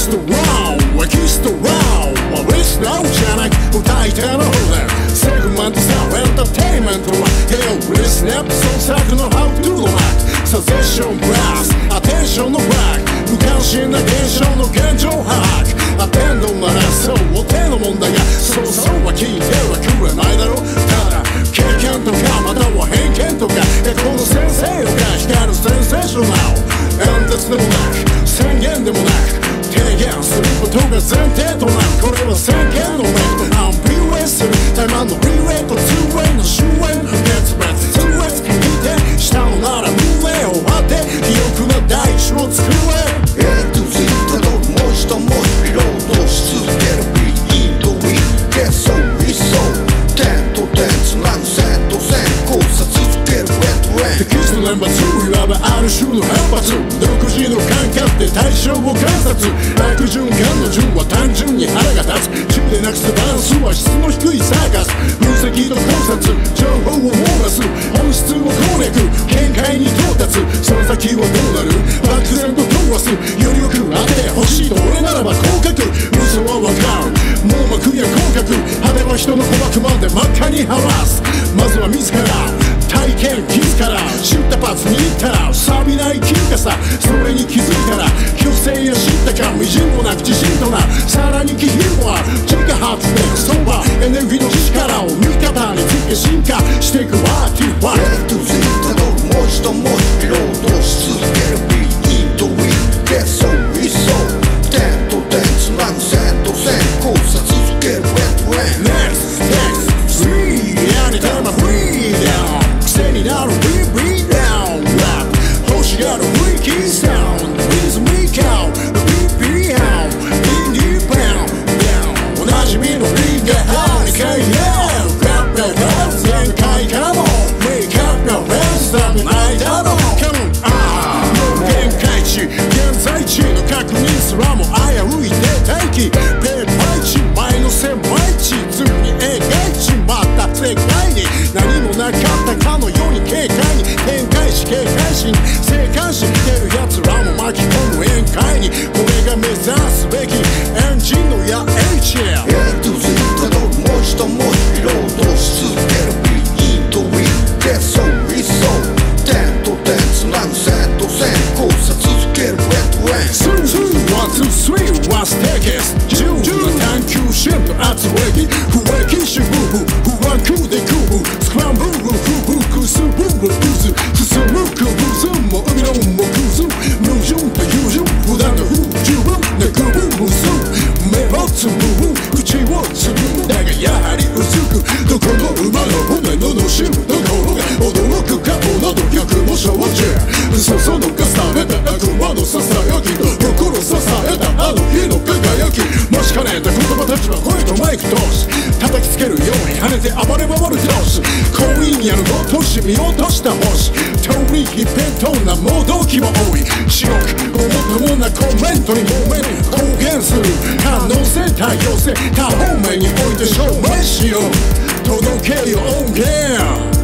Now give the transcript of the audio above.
ストローエキストロー悪いスローじゃない歌い手の方だセグメントスターエンターテインメントは手を振りスナップ創作の How to the Rock サゼッションブラスアテンションのバック無関心な現象の現状把握アテンドならそうお手の問題がそうそうは聞いてはくれないだろうただ経験とかまたは偏見とか学校の先生とか光るセンセーショナル演説でもなく宣言でもなく提言することが前提となるこれは宣言のメイトアンビュエするタイマンのリレーとツーウェイの終焉ドエンテキストナンバー2いわばある種の反発独自の感覚で対象を観察悪循環の順は単純に腹が立つ中でなくすバランスは質の低いサーカス分析と考察情報を網羅す本質を攻略見解に到達その先はどうなる。漠然と問わすよりよく当ててほしいと俺ならば広角嘘はわかる。網膜や口角果ては人の鼓膜まで真っ赤に晴らすまずは自ら体験気づから知ったパーツに行ったら錆びない金がさそれに気づいたら確認すらも危うい大気。ペンマイチ前の狭い地図に描いちまった世界に。何もなかったかのように警戒に展開し警戒心。生還し見てる奴らも巻き込む宴会に。これが目指すべき。エンジンのや H 圧力不益主婦不安空で空母スクランブル不服くすぶる渦進むクルーズも海のもクズ矛盾と友情普段の不十分な区分無数目をつぶ口をつぶだがやはり薄くどこの馬の骨ののしるところが驚く顔など逆も承知そそのかされた悪魔のささやき心支えたあの日の輝き。もしかねた言葉たちは声とマイク通し叩きつけるように跳ねて暴れ回る同士婚姻やのごとし見落とした星通り一辺倒な盲導器も多い。白くごもっともなコメントにもめ公言する。可能性多様性。多方面において証明しよう届けよ音源。